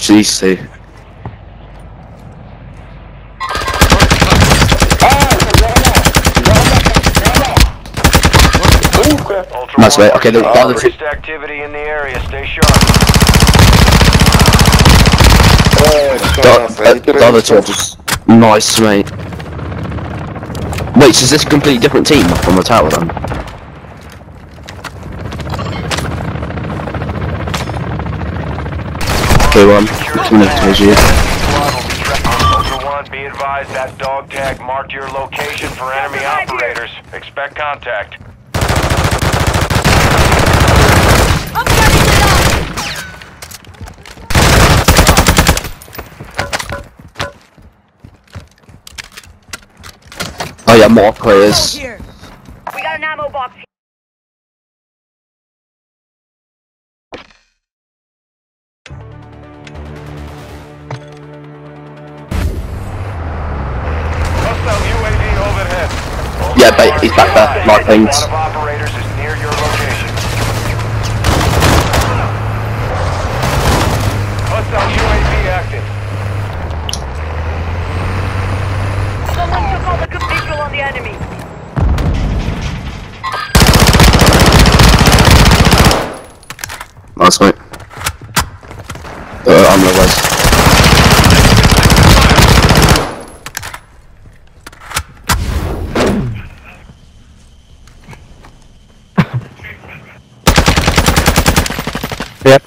Watch these two. Ultra Nice, One, mate. Okay, the- the other two- activity in the area. Stay sharp. The, uh, the other two just nice, mate. Wait, so is this a completely different team from the tower then? Okay, one. Connect to you. Squad be One, be advised that dog tag marked your location for enemy operators. Expect contact. I'm getting it up! Oh yeah, more players. We got an ammo box here. He's back there, like things. Squad of operators is near your location. Hostile UAV active. Someone took all the good visual on the enemy. Nice, mate. Uh, I'm the west. Yep.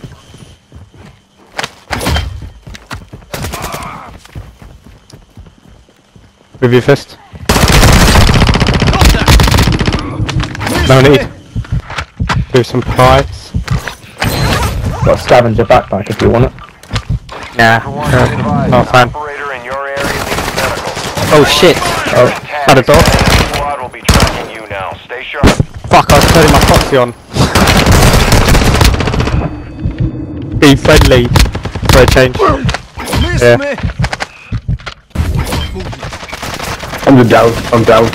With your fist. No need. Do some pipes. Got a scavenger backpack if you want it. Nah. Ultra One, be advised. Oh, fine. Operator in your area needs medical. Oh shit. Oh, Tag had a door. Squad will be tracking you now. Stay sharp. Fuck, I was turning my proxy on. Be friendly for a change. Yeah. I'm down. I'm down.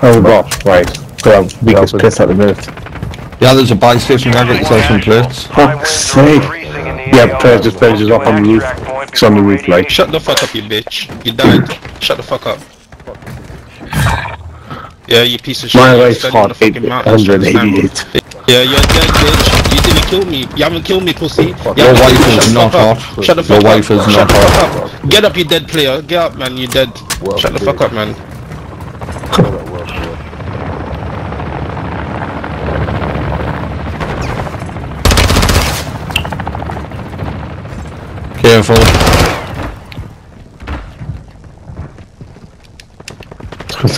oh gosh, right. Go on, weakest piss at the minute. Yeah, there's a buy station there, get yourself some plates. Fuck's sake. Yeah, players just finishes off on the roof. It's on the roof, like. Shut the fuck up, you bitch. You died. Shut the fuck up. Yeah, you piece of shit. My You're life's hot the fucking mountain, shut the stand. 188. Yeah, you're dead, bitch. You didn't kill me. You haven't killed me, pussy. You Your haven't wife killed me. is Shut the not fuck up. hot. Shut the Your fuck up. wife is Shut not the hot. up. Get up, you dead player. Get up, man. You dead. Shut the fuck up, man. Careful.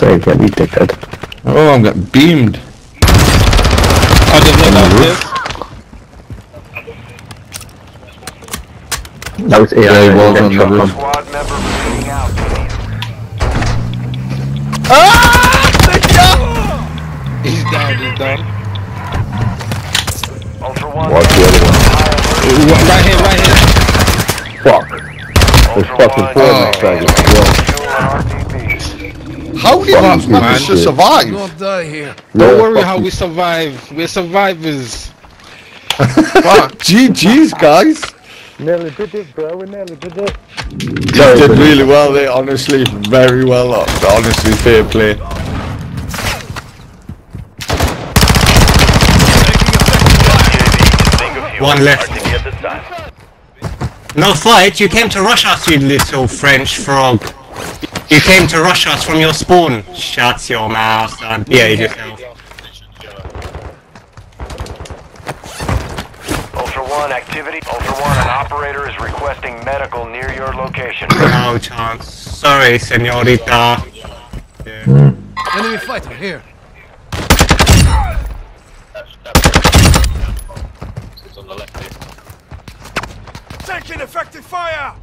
I was gonna say, get me dickhead. Oh, I'm getting beamed. I did not like this. That was AI. Yeah, he was on the roof. from- Squad ah! member bleeding out. He's down, he's down. Ultra One. Watch the other one. Right here, right here. Fuck. There's fucking four Oh. next dragon. How did Fuck, that man. manage to survive? Yeah, Don't worry how we survive. We're survivors. Fuck. GG's, guys. Nearly did it, bro. We nearly did it. Sorry, did really well there, honestly. Very well. Honestly, fair play. One left. No fight, you came to rush us, you little French frog. You came to rush us from your spawn. Shut your mouth and behave yourself. Ultra One activity. Ultra One, an operator is requesting medical near your location. No chance. Sorry, senorita. Enemy fighter here. Taking effective fire!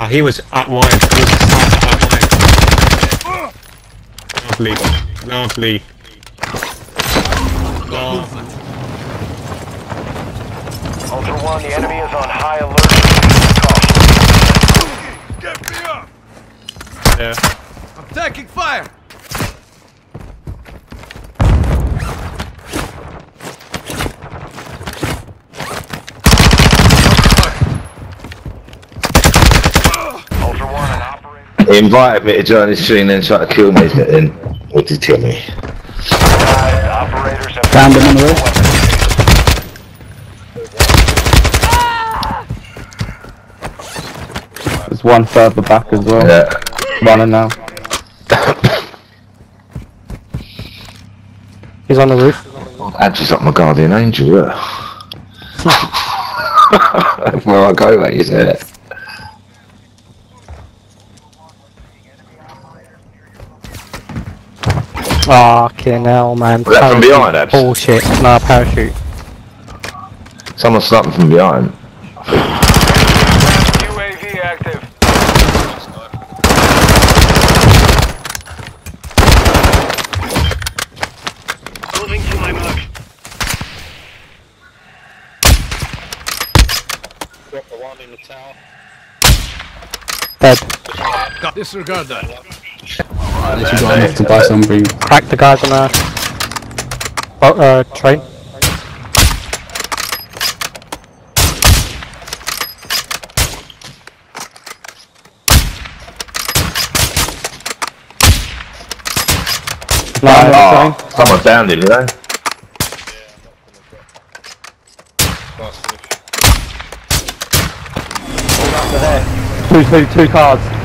Oh, he was at wide. He was wide. Lovely. Lovely. Oh. Ultra One, the enemy is on high alert. Get me up! Yeah. I'm taking fire! He invited me to join his stream and tried to kill me, but then what did he tell me? advised. Operators have Found him on the roof. There's one further back as well. Yeah. Running now. He's on the roof. Andrew's like my guardian angel, yeah. Where I go, mate, he's there. Fucking hell, man. Was that from behind, Abs? Bullshit. No, parachute. Someone sniping from behind. UAV active. Moving to my mark. Drop the warning to tower. Dead. Disregard that. Unless you got enough to buy some for you. Crack the guys on the oh, uh, train. No, on the Oh, train. someone downed him, you know? Two, two, two cars.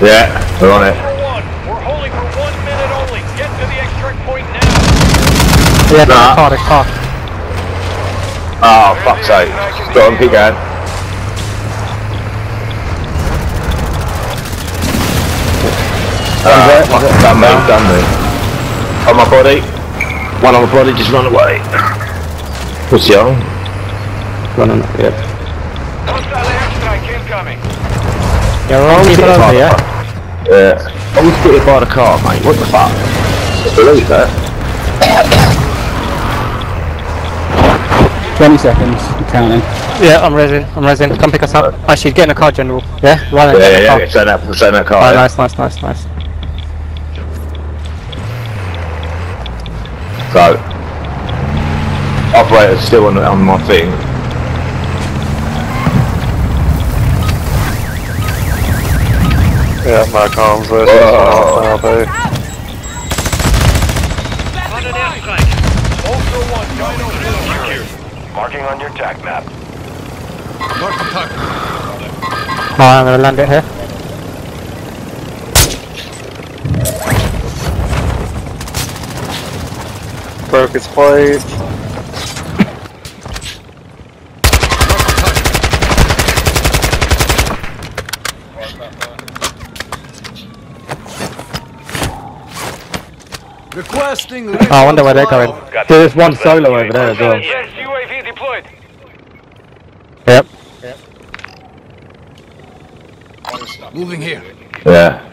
Yeah, we're on it. We're holding for one minute only. Get to the extract point now. Yeah, Nah. the car, the car. Oh, fuck's sake. Go on, keep going. Ah, fuck, done me, ah. done me. On my body. One on my body, just run away. What's he on? Running, yeah. Hostile airstrike incoming. Yeah, we're all Get keeping over, the yeah? I was get hit by the car, mate. What the fuck? I believe that. 20 seconds, I'm counting. Yeah, I'm resin, I'm resin. Come pick us up. Actually, get in the car, General. Yeah? Right Yeah, in yeah, yeah. car. Send that, send that car. Oh, yeah. nice, nice, nice, nice. So, operator's still on, on my thing. Yeah, my comms list Whoa. now, too. On an airstrike. One, Dino secure. Marking on your tac map. Mark the target. I'm gonna land it here. Broke his plate. Oh, I wonder where they're going. There's one solo over there as well. Advanced UAV deployed. Yep. Moving here. Yeah.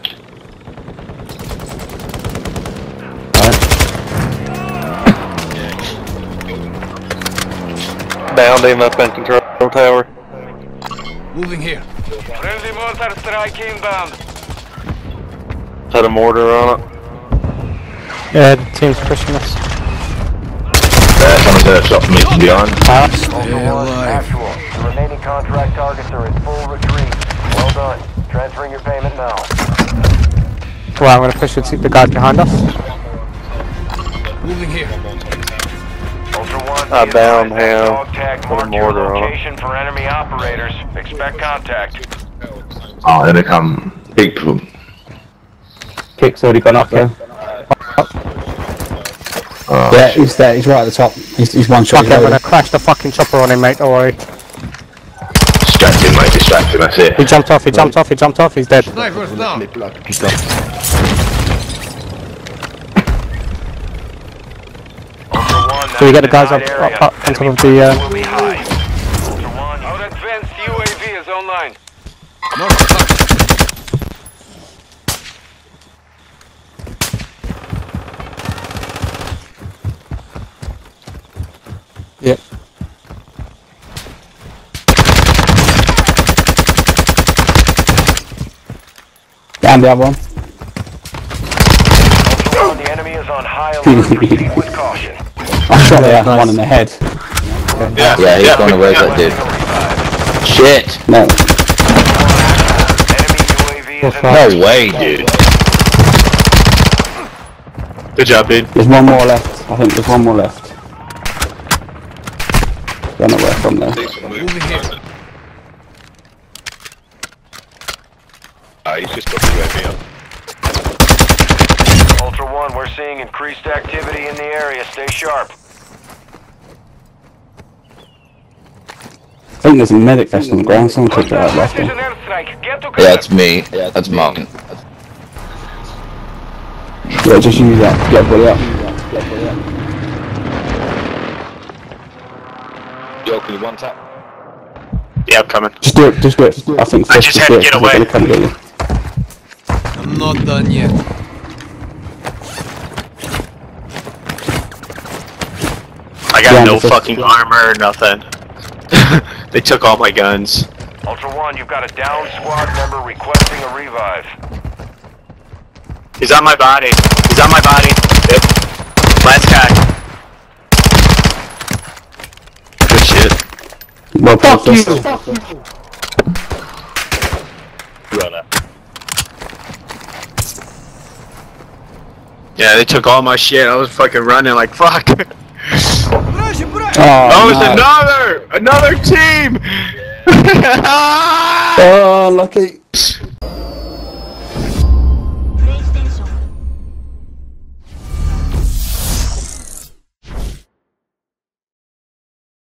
Downed him up in control tower. Moving here. Friendly mortar strike inbound. Had a mortar on it. Yeah, the team's pushing us. Oh, yeah, someone's there shot from me from behind. Ultra actual. The remaining contract targets are in full retreat. Well done. Transferring your payment now. Well, I'm gonna push the, the guys behind us. Moving here. Ultra One, I be downed advised that him Dog tag a marked your on location for enemy operators. Expect contact. Oh, then they come big problem. Kick's already gone up there. Oh, Yeah, he's there, he's right at the top. He's, he's one shot. Fuck it, I'm gonna crash the fucking chopper on him, mate, don't worry. distract him, mate, distract him, that's it. He jumped off, he jumped off, he jumped off, he's dead. Snipers down. Ultra One, So we get the guys up, denied up, up on top of the, uh, Will be high. Ultra One, our advanced UAV is online. Mark Down the other one. The enemy is on high alert. Proceed with caution. I shot the other one in the head. Yeah, Yeah, he's yeah, gone away, that dude. Shit! No. Enemy UAV is in No way, dude. Good job, dude. There's one more left. I think there's one more left. Don't know where from there. Ah, he's just got the Ultra One, we're seeing increased activity in the area. Stay sharp. I think there's a medic vest on the ground. Someone took that out left. Precision one. airstrike. Get Yeah, it's me. That's Martin. Yeah, just use that. Get everybody up. Yo, can you one tap? Yeah, I'm coming. Just do it. Just do it. I think. I first just do had to it, away. They're gonna come get you. I'm not done yet. I got Yeah, no because- fucking armor or nothing. they took all my guns. Ultra One, you've got a down squad member requesting a revive. He's on my body. He's on my body. Yep. Last guy. Good shit. Well, Fuck you. Run up. Yeah, they took all my shit. I was fucking running like fuck. Oh, Oh, it's no. another, another team. Oh, lucky.